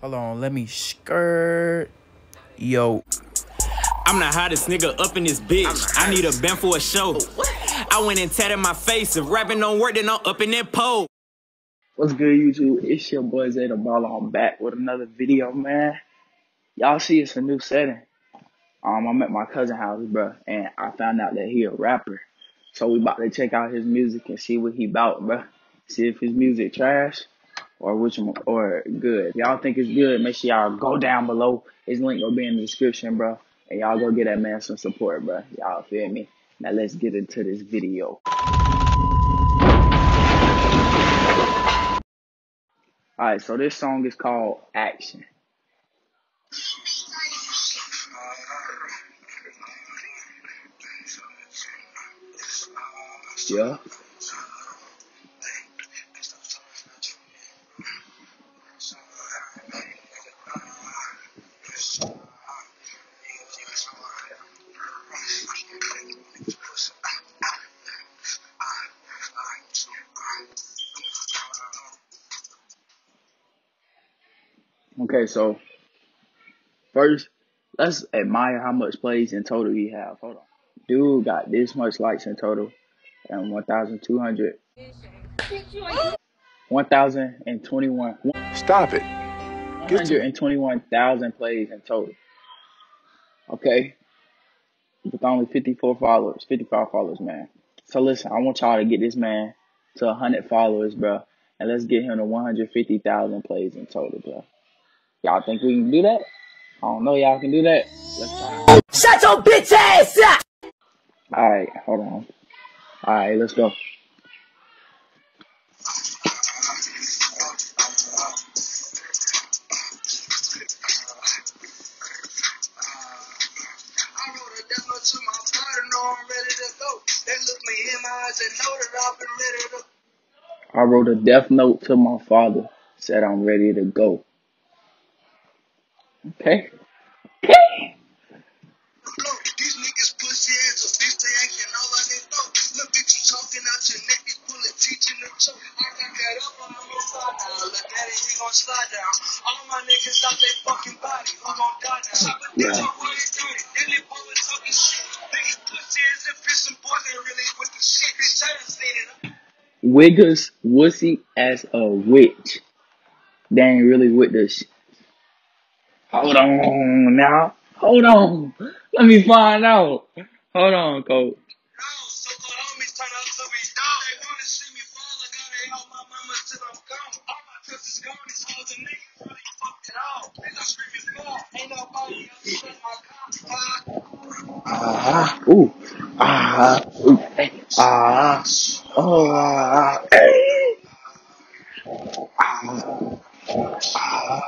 Hold on, let me skirt. Yo. I'm the hottest nigga up in this bitch. I need a band for a show. I went and tatted my face. If rapping don't work, then I'm up in that pole. What's good, YouTube? It's your boy Zaydaballer. I'm back with another video, man. Y'all see it's a new setting. Um, I'm at my cousin house, bro, and I found out that he a rapper. So we about to check out his music and see what he about, bro. See if his music trash or which one or good. If y'all think it's good, make sure y'all go down below. His link will be in the description, bro. And y'all go get that man some support, bro. Y'all feel me? Now let's get into this video. Alright, so this song is called Action. Yeah. Okay, so first, let's admire how much plays in total he have. Hold on. Dude got this much likes in total and 1,200. 1,021. Stop it. Get 121,000 plays in total. Okay. With only 54 followers, 55 followers, man. So listen, I want y'all to get this man to 100 followers, bro. And let's get him to 150,000 plays in total, bro. Y'all think we can do that? I don't know. Y'all can do that. Let's try. Shut your bitch ass up! All right, hold on. All right, let's go. I wrote a demo to my partner, know I'm ready to go. They look me in my eyes and know that I've ready to I wrote a death note to my father. Said I'm ready to go. Okay. Okay. blow. These niggas pussy ass a bitch, they acting all like they know. Look, bitch, you talking out your neck, these bullet teaching the choke. I got that up on the side now. Look at it, he gon' slide down. All my niggas out they fucking body, who gon' die now? Yeah. Bitch, I'm really dirty, then they bullet talking shit. Niggas pussy ass and bitch, some boys ain't really with the shit. Bitch, I done seen it. Wiggers wussy as a witch. They ain't really with the shit. Hold on now. Hold on. Let me find out. Hold on, coach. No, so the homies turn up to be dog. They wanna see me fall, I gotta help my mama till I'm gone. All my trust is gone, these hoes and niggas really fucked it all. Niggas screaming fall, ain't nobody else in my car. Ah, ooh, ah, ooh, hey, ah, oh, ah, hey, ah, ah,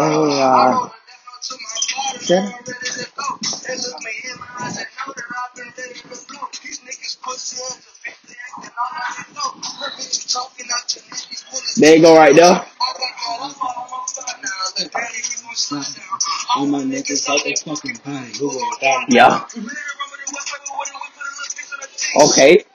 oh, ready to go. Look me in my niggas all you out. There you go right there. I got up on my side now. Look, daddy,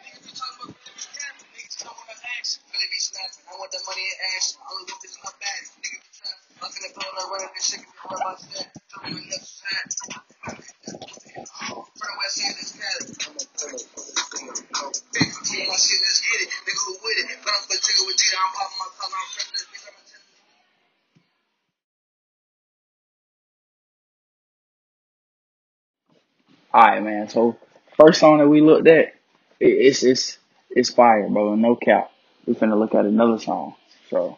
Alright, man. So first song that we looked at, it, it's it's it's fire, bro. No cap. We finna look at another song. So,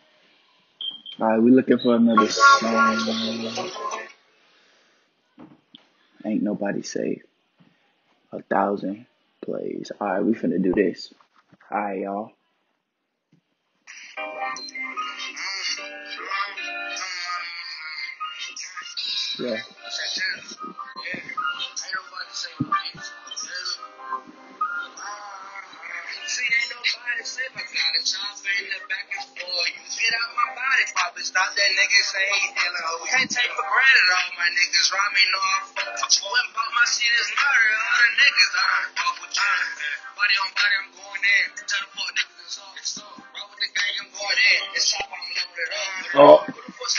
alright, we looking for another song. Ain't nobody safe. A thousand plays. Alright, we finna do this. Alright, y'all. Yeah. See, ain't nobody safe. I got a chop in the back and forth. You get out my body, pop. Stop that nigga say he dealing. Can't take for granted all my niggas. Me know I fuck with you. And pop my shit is murder. All the niggas, I don't fuck with you. Body on body, I'm going in. Tell the fuck niggas it's all. It's all. Roll with the gang, I'm going in. It's top, I'm loaded up. Oh. Who the fuck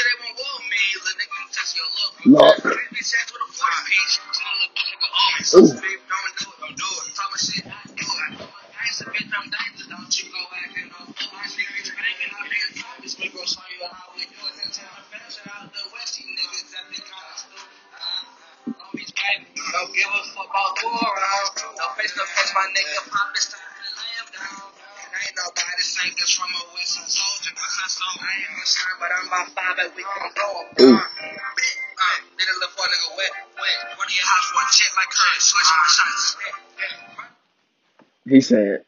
Look. Ooh. Don't give a fuck about around. No face to face, my nigga pop this time and him down. And ain't nobody sinkers from a western soldier. I ain't gonna but I'm about five and we gon' blow a little nigga wet, wet. Of your house, one like her. Switch my shots. He said,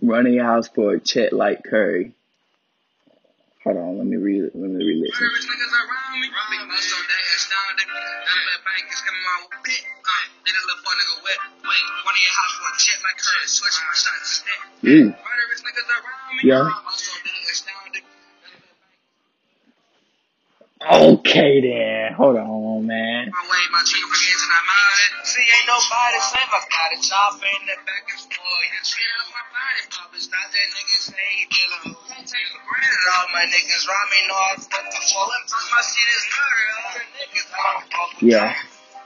running your house for a check like Curry. Hold on, let me read it. Let me read it. Rich niggas around me. Big muscle, they astounded. None of that bank is coming out with pit. Did a little for a nigga wet, wet. One of your house, one shit like her. Switch my shots. Ooh. Murderous niggas around me. Yeah. Muscle, they astounded. Okay then. Hold on, man. My way, my trigger forgets and I'm out it. See, ain't nobody safe. I got a chop in the back and forth. Yeah, shit out my body, papa. Stop that niggas ain't dealing. Can't take for granted. All my niggas rob know I fuck the fall. And put my shit is murder. All niggas, I don't fuck with Yeah.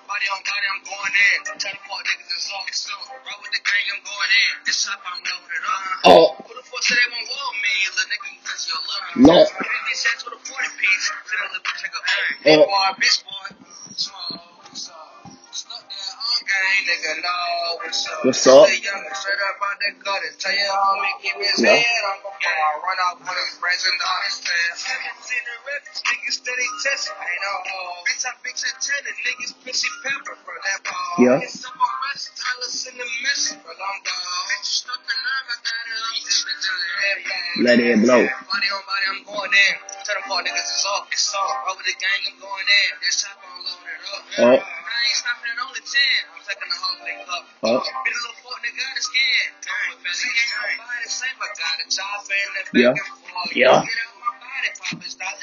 Body on body, I'm going in. Teleport niggas is off soon. Roll with the gang, I'm going in. This chop, I'm loaded up. Oh. Who the fuck said they won't roll me? Little nigga, you touch your love. Lord. Fifty cents with a forty piece. Little oh. bitch like a hey. Oh. Bitch nigga, know what's up. What's up? Still young, straight up out the gutter. Tell your homie, keep his Yeah. head on the ball. Run out one his friends and all his fans. Haven't records, niggas steady testing. Ain't no hoe. Bitch, I fix a tenant, niggas pussy pepper from that ball. Yeah. It's up on rest, Tyler send a message, but I'm gone. Bitch, stuck the nerve, I got it up. This bitch is a headband. Let it blow. Body on body, I'm going in. Tell them part niggas is off, it's off. Over the gang, I'm going in. This chop on loaded up. Oh. I ain't stopping at only 10. I'm taking the whole thing up. Oh. Bit a little fuck nigga. Got a skin. See, ain't nobody. I got a chop in the back Yeah. and forth. Yeah. Get out my body, papa. Stop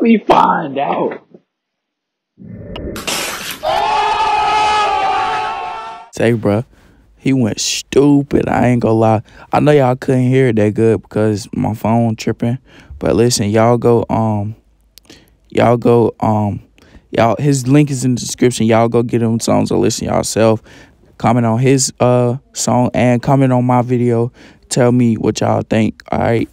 We find out. Say, bruh, he went stupid. I ain't gonna lie. I know y'all couldn't hear it that good because my phone tripping. But listen, y'all go um, y'all go um, y'all. His link is in the description. Y'all go get him songs or listen yourself. Comment on his uh song and comment on my video. Tell me what y'all think. All right.